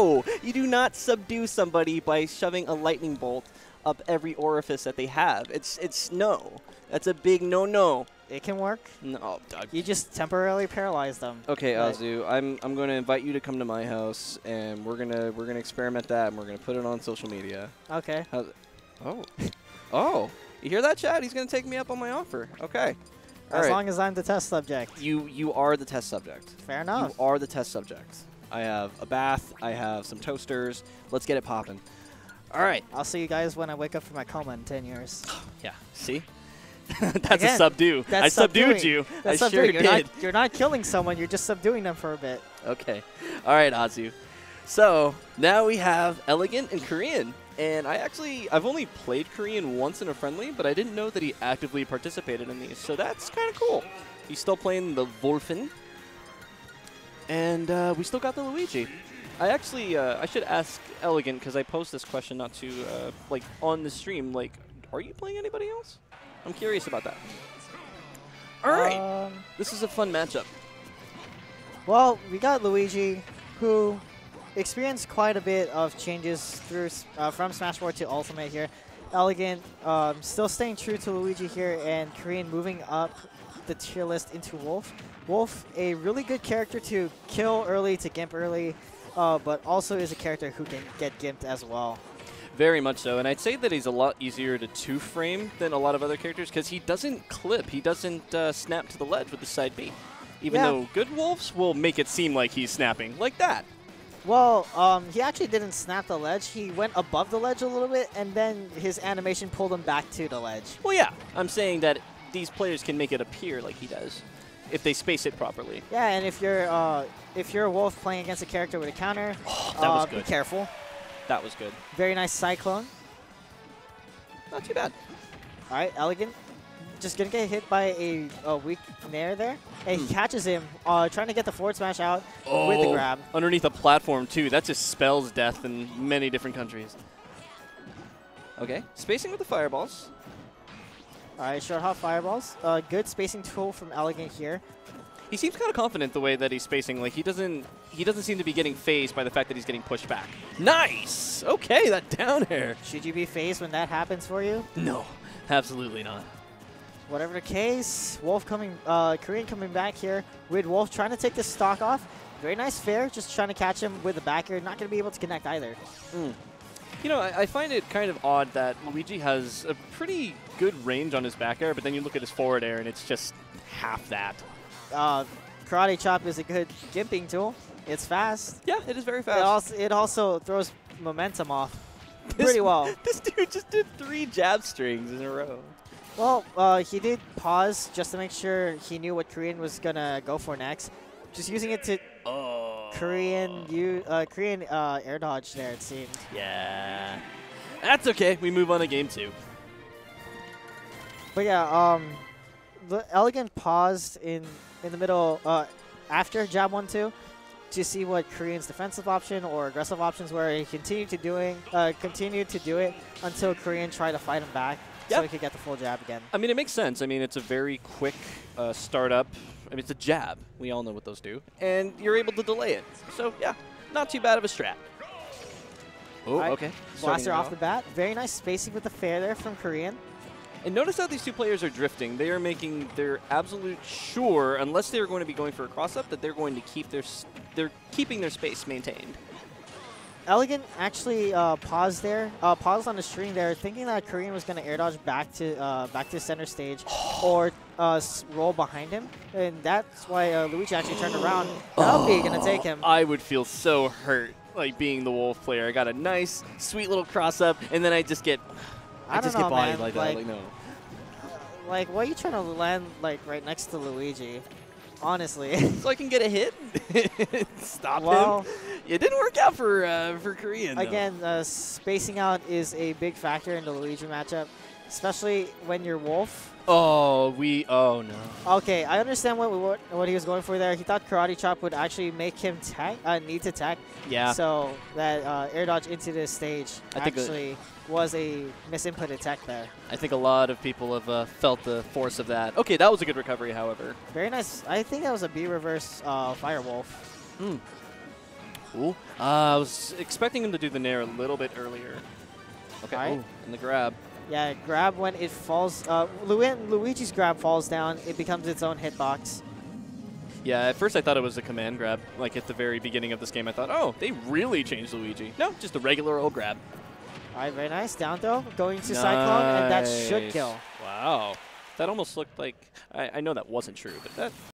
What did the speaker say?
No! You do not subdue somebody by shoving a lightning bolt up every orifice that they have. It's it's no. That's a big no-no. It can work. No, oh, Doug. You just temporarily paralyze them. Okay, But- Azu, I'm I'm going to invite you to come to my house, and we're gonna we're gonna experiment that, and we're gonna put it on social media. Okay. How's it? Oh, oh, you hear that, Chad? He's gonna take me up on my offer. Okay. All As right. long as I'm the test subject. you you are the test subject. Fair enough. You are the test subject. I have a bath. I have some toasters. Let's get it popping. All right. I'll see you guys when I wake up from my coma in 10 years. Yeah. See. that's a subdue. that's I subdued subduing. you. That's I sure subduing. did. You're not, you're not killing someone, you're just subduing them for a bit. Okay. All right, Azu. So now we have Elegant and K0rean. And I actually, I've only played K0rean once in a friendly, but I didn't know that he actively participated in these. So that's kind of cool. He's still playing the Wolfen. And uh, we still got the Luigi. I actually, uh, I should ask Elegant, because I posed this question not to, uh, like, on the stream. Like, are you playing anybody else? I'm curious about that. All right. Um, this is a fun matchup. well, we got Luigi, who experienced quite a bit of changes through uh, from Smash 4 to Ultimate here. Elegant, um, still staying true to Luigi here, and K0rean moving up the tier list into Wolf. Wolf, a really good character to kill early, to gimp early, uh, but also is a character who can get gimped as well. Very much so, and I'd say that he's a lot easier to two-frame than a lot of other characters because he doesn't clip, he doesn't uh, snap to the ledge with the side B. Even Yeah. though good wolves will make it seem like he's snapping, like that. Well, um, he actually didn't snap the ledge. He went above the ledge a little bit, and then his animation pulled him back to the ledge. Well, yeah, I'm saying that these players can make it appear like he does if they space it properly. Yeah, and if you're uh, if you're a wolf playing against a character with a counter, that was uh, be good. careful. That was good. Very nice cyclone. Not too bad. All right, elegant. Just gonna get hit by a, a weak nair there, and Hmm. he catches him, uh, trying to get the forward smash out with the grab. Underneath a platform, too. That just spells death in many different countries. Okay, spacing with the fireballs. All right, short hop fireballs. Uh, good spacing tool from elegant here. He seems kind of confident the way that he's spacing. Like he doesn't he doesn't seem to be getting phased by the fact that he's getting pushed back. Nice. Okay, that down air. Should you be phased when that happens for you? No, absolutely not. Whatever the case, Wolf coming, uh, K0rean coming back here with Wolf trying to take the stock off. Very nice fair, just trying to catch him with the back air. Not going to be able to connect either. You know, I, I find it kind of odd that Luigi has a pretty good range on his back air, but then you look at his forward air and it's just half that. Uh, karate chop is a good gimping tool. It's fast. Yeah, it is very It fast. also, it also throws momentum off This- pretty well. This dude just did three jab strings in a row. Well, uh, he did pause just to make sure he knew what K0rean was gonna go for next. Just using it to. K0rean you uh, K0rean uh, air dodge there. It seemed. Yeah. That's okay. We move on to game two. But yeah, um, the elegant paused in in the middle uh, after jab one two to see what K0rean's defensive option or aggressive options were. He continued to doing uh, continued to do it until K0rean tried to fight him back so he could get the full jab again. I mean, it makes sense. I mean, it's a very quick uh, startup. I mean, it's a jab. We all know what those do. And you're able to delay it. So, yeah, not too bad of a strat. Oh, Alright, okay. Blaster off off. the bat. Very nice spacing with the fair there from K0rean. And notice how these two players are drifting. They are making their absolute sure, unless they're going to be going for a cross-up, that they're going to keep their s- they're keeping their space maintained. Elegant actually uh, paused there, uh, paused on the string there, thinking that K0rean was going to air dodge back to uh, back to center stage or uh, roll behind him, and that's why uh, Luigi actually turned around. That'll be going to take him. I would feel so hurt, like being the wolf player. I got a nice, sweet little cross-up, and then I just get, I don't just know, get bodied man, like, like- that. Like, no. Like, why are you trying to land like right next to Luigi? Honestly. so I can get a hit. Stop well, him. It didn't work out for uh, for K0rean. again, uh, spacing out is a big factor in the Luigi matchup, especially when you're Wolf. Oh, we. Oh no. Okay, I understand what, what what he was going for there. He thought Karate Chop would actually make him uh, need to tech. Yeah. So that uh, air dodge into the stage I think actually was a misinput attack there. I think a lot of people have uh, felt the force of that. Okay, that was a good recovery, however. Very nice. I think that was a B reverse uh, Firewolf. Ooh. Uh, I was expecting him to do the nair a little bit earlier. Okay, Alright. ooh, and the grab. Yeah, grab when it falls. Uh, Luigi's grab falls down. It becomes its own hitbox. Yeah, at first I thought it was a command grab. Like at the very beginning of this game, I thought, oh, they really changed Luigi. No, just a regular old grab. All right, very nice. Down throw, going to Cyclone, and that should kill. Wow. That almost looked like, I, I know that wasn't true, but that